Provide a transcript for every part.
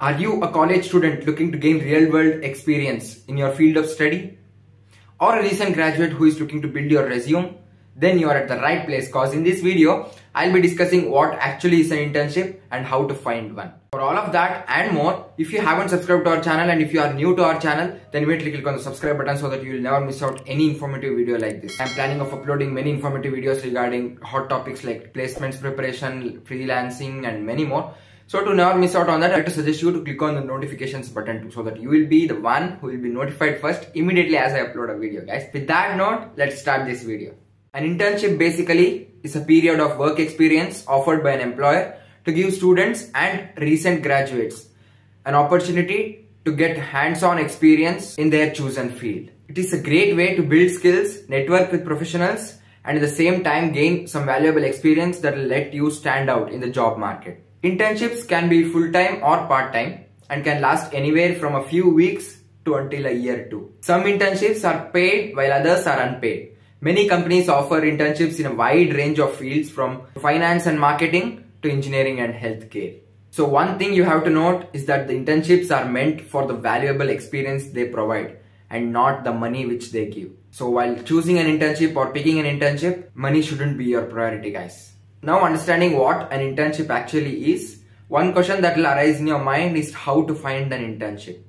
Are you a college student looking to gain real world experience in your field of study? Or a recent graduate who is looking to build your resume? Then you are at the right place cause in this video, I'll be discussing what actually is an internship and how to find one. For all of that and more, if you haven't subscribed to our channel and if you are new to our channel, then immediately click on the subscribe button so that you will never miss out any informative video like this. I'm planning of uploading many informative videos regarding hot topics like placements preparation, freelancing and many more. So to never miss out on that, I like to suggest you to click on the notifications button too, so that you will be the one who will be notified first immediately as I upload a video guys. With that note, let's start this video. An internship basically is a period of work experience offered by an employer to give students and recent graduates an opportunity to get hands-on experience in their chosen field. It is a great way to build skills, network with professionals and at the same time gain some valuable experience that will let you stand out in the job market. Internships can be full-time or part-time and can last anywhere from a few weeks to until a year too. Some internships are paid while others are unpaid. Many companies offer internships in a wide range of fields from finance and marketing to engineering and healthcare. So one thing you have to note is that the internships are meant for the valuable experience they provide and not the money which they give. So while choosing an internship or picking an internship, money shouldn't be your priority guys. Now understanding what an internship actually is, one question that will arise in your mind is how to find an internship.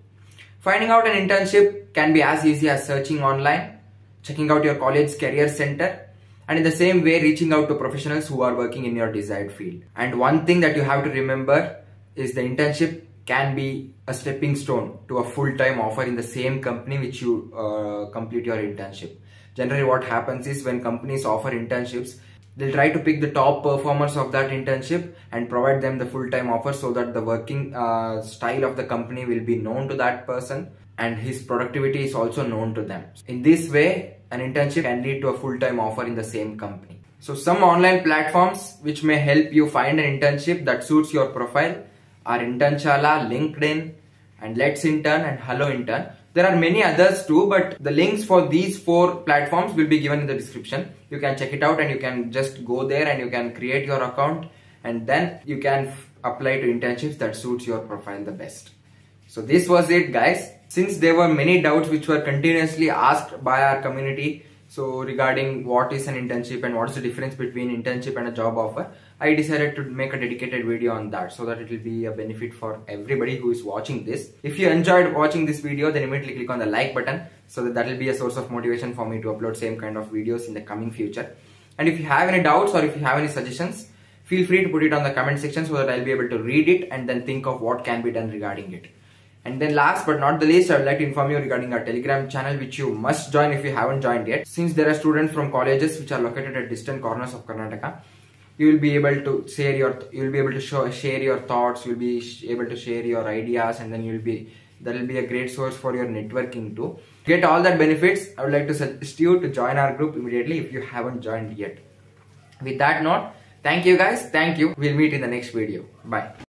Finding out an internship can be as easy as searching online, checking out your college career center, and in the same way reaching out to professionals who are working in your desired field. And one thing that you have to remember is the internship can be a stepping stone to a full-time offer in the same company which you uh, complete your internship. Generally what happens is when companies offer internships, they'll try to pick the top performers of that internship and provide them the full-time offer so that the working uh, style of the company will be known to that person and his productivity is also known to them. In this way, an internship can lead to a full-time offer in the same company. So some online platforms which may help you find an internship that suits your profile are Internshala, LinkedIn and Let's Intern and Hello Intern. There are many others too, but the links for these four platforms will be given in the description. You can check it out and you can just go there and you can create your account and then you can apply to internships that suits your profile the best. So this was it guys. Since there were many doubts which were continuously asked by our community, so regarding what is an internship and what is the difference between internship and a job offer, I decided to make a dedicated video on that so that it will be a benefit for everybody who is watching this. If you enjoyed watching this video, then immediately click on the like button so that that will be a source of motivation for me to upload same kind of videos in the coming future. And if you have any doubts or if you have any suggestions, feel free to put it on the comment section so that I'll be able to read it and then think of what can be done regarding it. And then last but not the least, I would like to inform you regarding our Telegram channel which you must join if you haven't joined yet. Since there are students from colleges which are located at distant corners of Karnataka, you will be able to share your, you will be able to show, share your thoughts, you will be able to share your ideas and then you will be, that will be a great source for your networking too. To get all that benefits, I would like to suggest you to join our group immediately if you haven't joined yet. With that note, thank you guys, thank you. We'll meet in the next video. Bye.